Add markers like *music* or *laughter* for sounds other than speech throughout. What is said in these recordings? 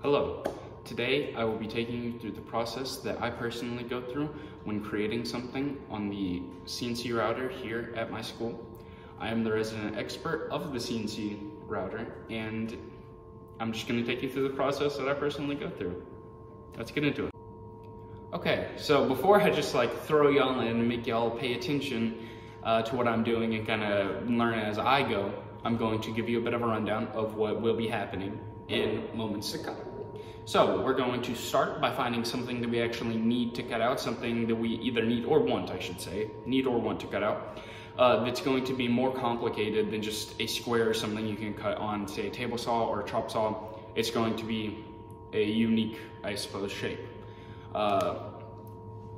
Hello. Today I will be taking you through the process that I personally go through when creating something on the CNC router here at my school. I am the resident expert of the CNC router and I'm just going to take you through the process that I personally go through. Let's get into it. Okay, so before I just like throw y'all in and make y'all pay attention uh, to what I'm doing and kind of learn as I go, I'm going to give you a bit of a rundown of what will be happening in moments to come. So we're going to start by finding something that we actually need to cut out, something that we either need or want, I should say, need or want to cut out. Uh, that's going to be more complicated than just a square or something you can cut on, say, a table saw or a chop saw. It's going to be a unique, I suppose, shape. Uh,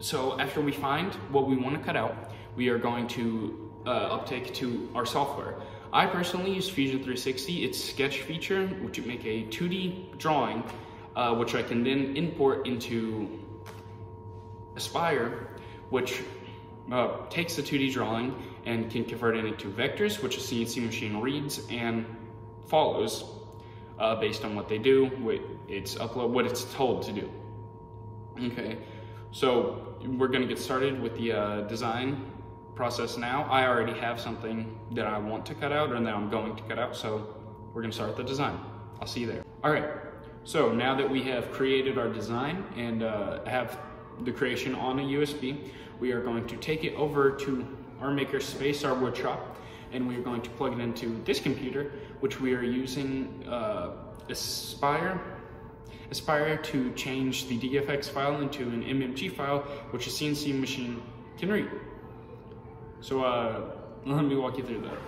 so after we find what we want to cut out, we are going to uh, uptake to our software. I personally use Fusion 360, its sketch feature, which would make a 2D drawing, uh, which I can then import into Aspire, which uh, takes the 2D drawing and can convert it into vectors, which a CNC machine reads and follows uh, based on what they do, what it's upload, what it's told to do. Okay, so we're gonna get started with the uh, design process now. I already have something that I want to cut out or that I'm going to cut out, so we're gonna start the design. I'll see you there. All right, so now that we have created our design and uh, have the creation on a USB, we are going to take it over to our maker space, our wood shop, and we're going to plug it into this computer, which we are using uh, Aspire Aspire to change the DFX file into an MMG file, which a CNC machine can read. So uh, *laughs* let me walk you through that.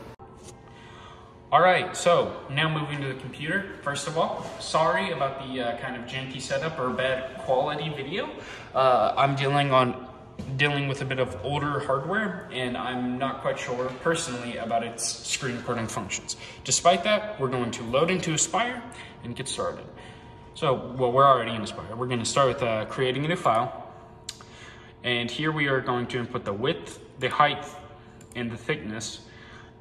All right, so now moving to the computer. First of all, sorry about the uh, kind of janky setup or bad quality video. Uh, I'm dealing on dealing with a bit of older hardware and I'm not quite sure personally about its screen recording functions. Despite that, we're going to load into Aspire and get started. So, well, we're already in Aspire. We're gonna start with uh, creating a new file. And here we are going to input the width, the height, and the thickness.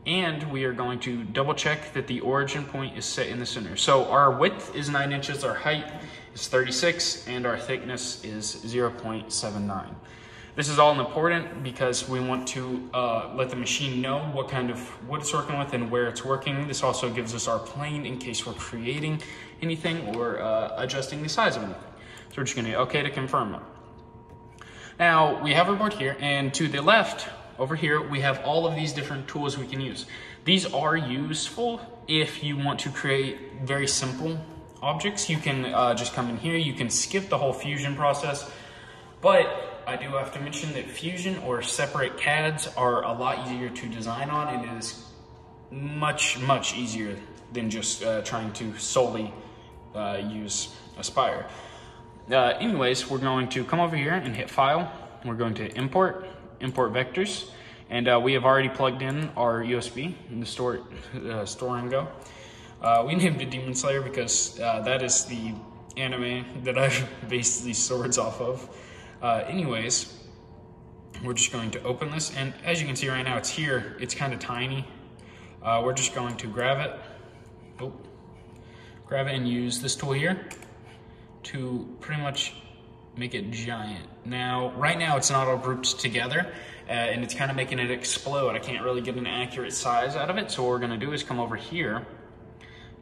And we are going to double check that the origin point is set in the center. So our width is nine inches, our height is 36, and our thickness is 0.79. This is all important because we want to uh, let the machine know what kind of wood it's working with and where it's working. This also gives us our plane in case we're creating anything or uh, adjusting the size of anything. So we're just gonna okay to confirm it. Now we have our board here and to the left over here, we have all of these different tools we can use. These are useful if you want to create very simple objects. You can uh, just come in here, you can skip the whole fusion process, but I do have to mention that fusion or separate CADs are a lot easier to design on and it is much, much easier than just uh, trying to solely uh, use Aspire. Uh, anyways, we're going to come over here and hit File. We're going to import import vectors. And uh, we have already plugged in our USB in the store, uh, store and go. Uh, we *laughs* named it Demon Slayer because uh, that is the anime that I've *laughs* based these swords off of. Uh, anyways, we're just going to open this. And as you can see right now, it's here. It's kind of tiny. Uh, we're just going to grab it. Oh, grab it and use this tool here to pretty much make it giant. Now, right now it's not all grouped together uh, and it's kind of making it explode. I can't really get an accurate size out of it. So what we're gonna do is come over here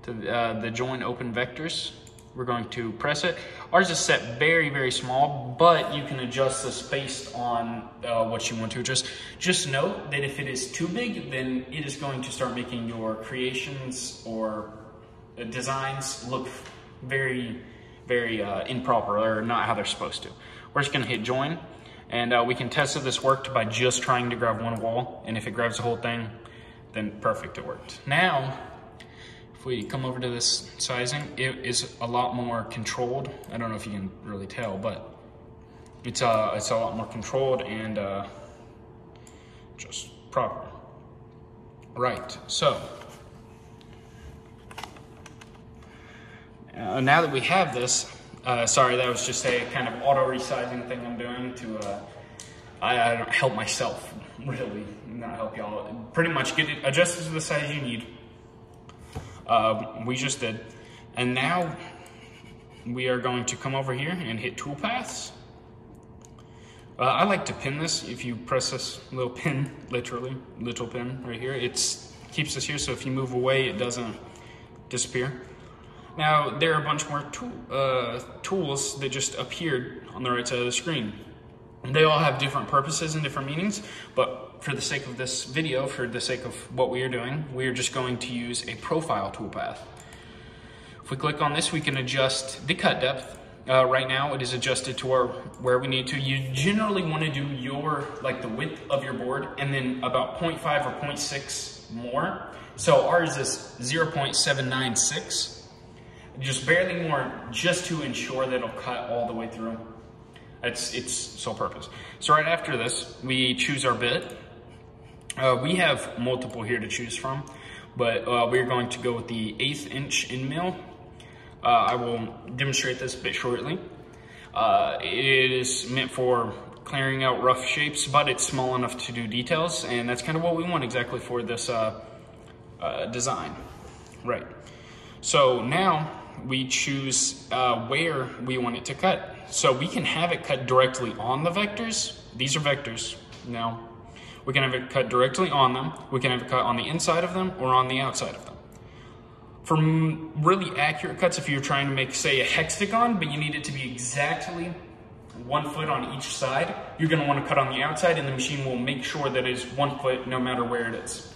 to uh, the join open vectors. We're going to press it. Ours is set very, very small, but you can adjust this based on uh, what you want to adjust. Just note that if it is too big, then it is going to start making your creations or uh, designs look very very uh, improper or not how they're supposed to. We're just gonna hit join and uh, we can test if this worked by just trying to grab one wall. And if it grabs the whole thing, then perfect, it worked. Now, if we come over to this sizing, it is a lot more controlled. I don't know if you can really tell, but it's, uh, it's a lot more controlled and uh, just proper. Right, so Uh, now that we have this, uh, sorry, that was just a kind of auto resizing thing I'm doing to, uh, I, I, help myself, *laughs* really, not help y'all. Pretty much get it adjusted to the size you need. Uh, we just did. And now we are going to come over here and hit toolpaths. Uh, I like to pin this. If you press this little *laughs* pin, literally, little pin right here, it keeps this here. So if you move away, it doesn't disappear. Now, there are a bunch more tool, uh, tools that just appeared on the right side of the screen. They all have different purposes and different meanings, but for the sake of this video, for the sake of what we are doing, we are just going to use a profile toolpath. If we click on this, we can adjust the cut depth. Uh, right now, it is adjusted to our, where we need to. You generally want to do your, like the width of your board, and then about 0.5 or 0.6 more. So ours is 0.796, just barely more, just to ensure that it'll cut all the way through. It's, it's sole purpose. So right after this, we choose our bit. Uh, we have multiple here to choose from, but uh, we're going to go with the eighth inch end mill. Uh, I will demonstrate this bit shortly. Uh, it is meant for clearing out rough shapes, but it's small enough to do details, and that's kind of what we want exactly for this uh, uh, design. Right. So now we choose where we want it to cut. So we can have it cut directly on the vectors. These are vectors now. We can have it cut directly on them. We can have it cut on the inside of them or on the outside of them. For really accurate cuts, if you're trying to make, say, a hexagon, but you need it to be exactly one foot on each side, you're gonna wanna cut on the outside and the machine will make sure that it's one foot no matter where it is.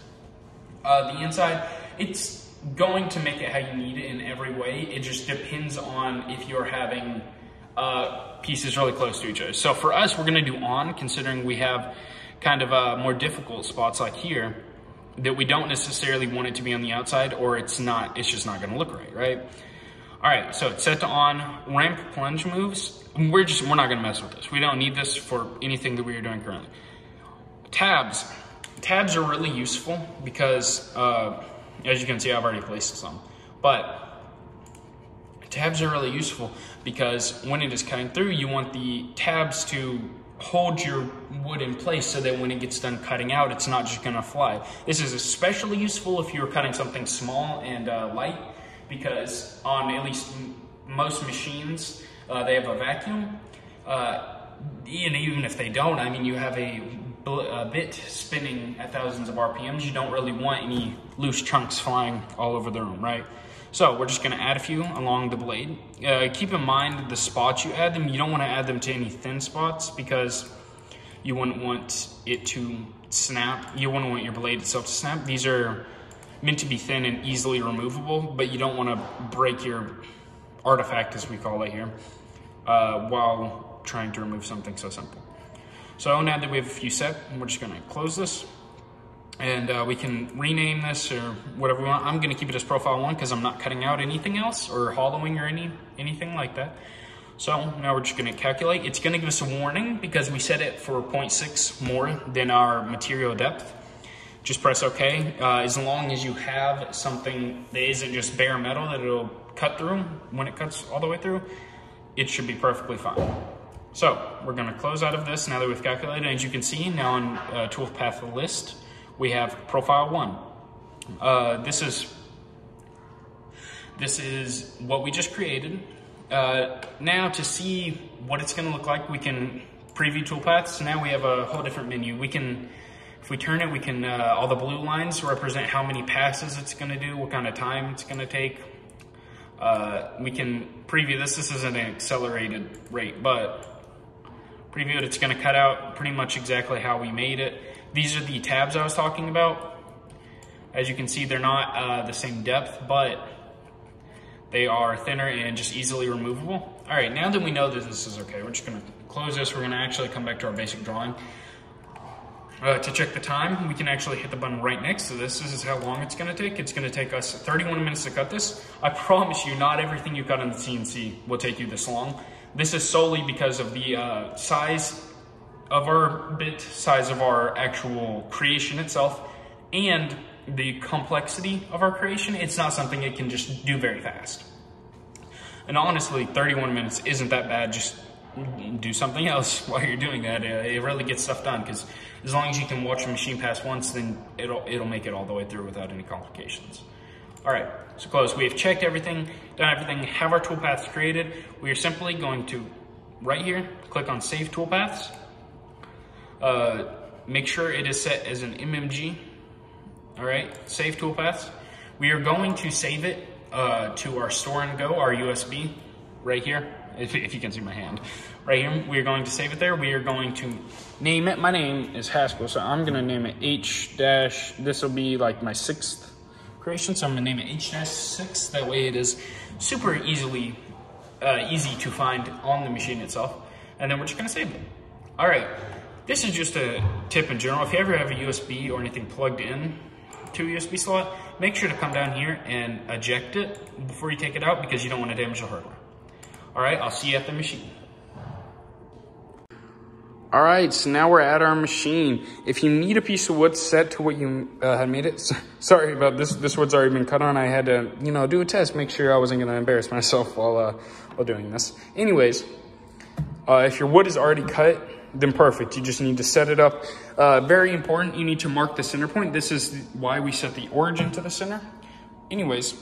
Uh, the inside, it's going to make it how you need it in every way. It just depends on if you're having uh, pieces really close to each other. So for us, we're gonna do on, considering we have kind of uh, more difficult spots like here that we don't necessarily want it to be on the outside or it's not, it's just not gonna look right, right? All right, so it's set to on ramp plunge moves. We're just, we're not gonna mess with this. We don't need this for anything that we are doing currently. Tabs. Tabs are really useful because, uh, as you can see, I've already placed some. But tabs are really useful because when it is cutting through, you want the tabs to hold your wood in place so that when it gets done cutting out, it's not just gonna fly. This is especially useful if you're cutting something small and uh, light because on at least most machines, uh, they have a vacuum. Uh, and even if they don't, I mean, you have a, a bit spinning at thousands of RPMs. You don't really want any loose chunks flying all over the room, right? So we're just gonna add a few along the blade. Uh, keep in mind the spots you add them, you don't wanna add them to any thin spots because you wouldn't want it to snap. You wouldn't want your blade itself to snap. These are meant to be thin and easily removable, but you don't wanna break your artifact, as we call it here, uh, while trying to remove something so simple. So now that we have a few set, we're just gonna close this and uh, we can rename this or whatever we want. I'm gonna keep it as profile one because I'm not cutting out anything else or hollowing or any anything like that. So now we're just gonna calculate. It's gonna give us a warning because we set it for 0.6 more than our material depth. Just press OK. Uh, as long as you have something that isn't just bare metal that it'll cut through when it cuts all the way through, it should be perfectly fine. So we're gonna close out of this now that we've calculated. As you can see now on uh, toolpath list, we have profile one. Uh, this is this is what we just created. Uh, now to see what it's gonna look like, we can preview toolpaths. Now we have a whole different menu. We can, if we turn it, we can, uh, all the blue lines represent how many passes it's gonna do, what kind of time it's gonna take. Uh, we can preview this. This is an accelerated rate, but preview it, it's gonna cut out pretty much exactly how we made it. These are the tabs I was talking about. As you can see, they're not uh, the same depth, but they are thinner and just easily removable. All right, now that we know that this is okay, we're just gonna close this. We're gonna actually come back to our basic drawing. Uh, to check the time, we can actually hit the button right next to this. This is how long it's gonna take. It's gonna take us 31 minutes to cut this. I promise you, not everything you cut on the CNC will take you this long. This is solely because of the uh, size of our bit size of our actual creation itself and the complexity of our creation, it's not something it can just do very fast. And honestly, 31 minutes isn't that bad. Just do something else *laughs* while you're doing that. It really gets stuff done because as long as you can watch a machine pass once, then it'll it'll make it all the way through without any complications. All right, so close. We have checked everything, done everything, have our toolpaths created. We are simply going to, right here, click on Save Toolpaths. Uh, make sure it is set as an MMG. All right, Save Toolpaths. We are going to save it uh, to our store and go, our USB, right here, if, if you can see my hand. Right here, we are going to save it there. We are going to name it. My name is Haskell, so I'm gonna name it H dash, this will be like my sixth creation, so I'm gonna name it H-6. That way it is super easily, uh, easy to find on the machine itself. And then we're just gonna save it. All right, this is just a tip in general. If you ever have a USB or anything plugged in to a USB slot, make sure to come down here and eject it before you take it out because you don't wanna damage the hardware. All right, I'll see you at the machine. All right, so now we're at our machine. If you need a piece of wood set to what you uh, had made it, *laughs* sorry about this. This wood's already been cut on. I had to, you know, do a test, make sure I wasn't going to embarrass myself while uh, while doing this. Anyways, uh, if your wood is already cut, then perfect. You just need to set it up. Uh, very important. You need to mark the center point. This is why we set the origin to the center. Anyways,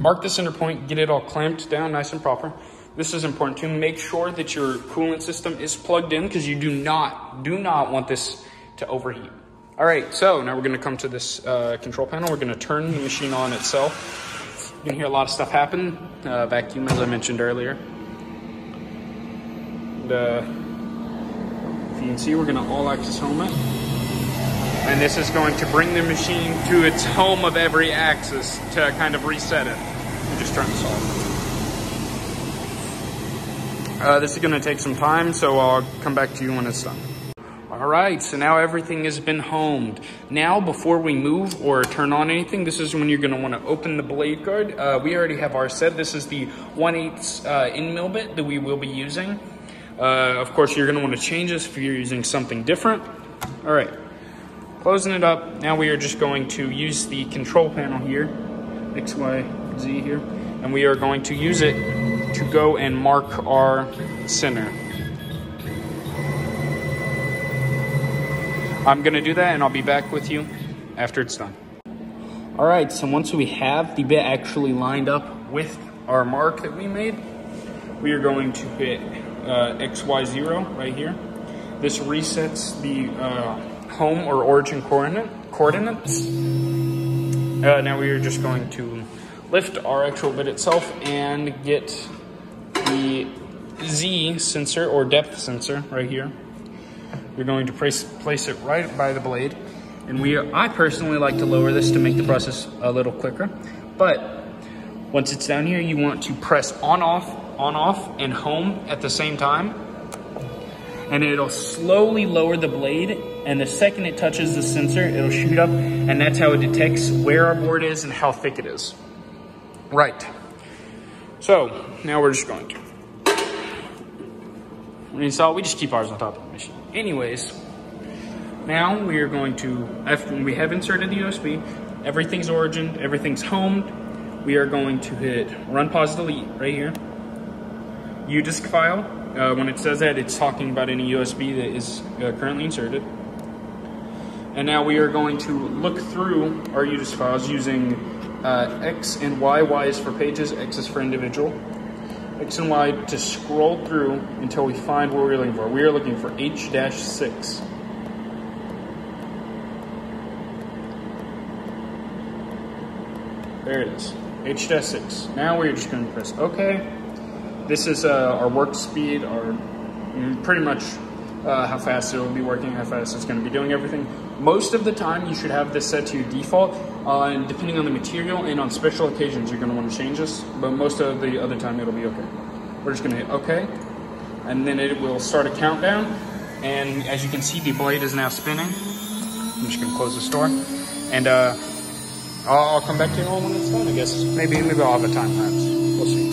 mark the center point. Get it all clamped down, nice and proper. This is important to make sure that your coolant system is plugged in because you do not, do not want this to overheat. All right, so now we're gonna come to this uh, control panel. We're gonna turn the machine on itself. You can hear a lot of stuff happen. Uh, vacuum, as I mentioned earlier. And, uh, if you can see, we're gonna all axis home it. And this is going to bring the machine to its home of every axis to kind of reset it. And just turn this off. Uh, this is gonna take some time, so I'll come back to you when it's done. All right, so now everything has been homed. Now, before we move or turn on anything, this is when you're gonna wanna open the blade guard. Uh, we already have our set. This is the 1 8 uh, end mill bit that we will be using. Uh, of course, you're gonna wanna change this if you're using something different. All right, closing it up. Now we are just going to use the control panel here, X, Y, Z here, and we are going to use it to go and mark our center. I'm gonna do that and I'll be back with you after it's done. All right, so once we have the bit actually lined up with our mark that we made, we are going to hit uh, XY0 right here. This resets the uh, home or origin coordinate, coordinates. Uh, now we are just going to lift our actual bit itself and get the Z sensor or depth sensor right here. You're going to place, place it right by the blade. And we, I personally like to lower this to make the process a little quicker. But once it's down here, you want to press on off, on off, and home at the same time. And it'll slowly lower the blade. And the second it touches the sensor, it'll shoot up. And that's how it detects where our board is and how thick it is. Right. So now we're just going to install. We just keep ours on top of the machine. Anyways, now we are going to, after we have inserted the USB, everything's origin, everything's homed, we are going to hit run pause delete right here. UDISC file, uh, when it says that, it's talking about any USB that is uh, currently inserted. And now we are going to look through our UDISC files using uh, X and Y. Y is for pages, X is for individual. X and Y to scroll through until we find what we're looking for. We are looking for H-6. There it is, H-6. Now we're just to press OK. This is uh, our work speed, our mm, pretty much uh, how fast it will be working, how fast it's going to be doing everything. Most of the time, you should have this set to your default, uh, and depending on the material and on special occasions, you're going to want to change this, but most of the other time, it'll be okay. We're just going to hit OK, and then it will start a countdown, and as you can see, the blade is now spinning. I'm just going to close the door, and uh, I'll, I'll come back to you all when it's done, I guess. Maybe, maybe I'll have a time lapse. We'll see.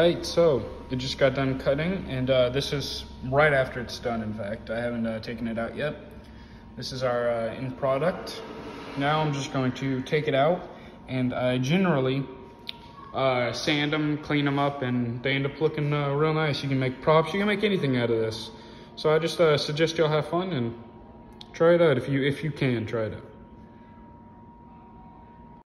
Right, so it just got done cutting, and uh, this is right after it's done, in fact. I haven't uh, taken it out yet. This is our uh, end product. Now I'm just going to take it out, and I generally uh, sand them, clean them up, and they end up looking uh, real nice. You can make props, you can make anything out of this. So I just uh, suggest y'all have fun and try it out if you if you can try it out.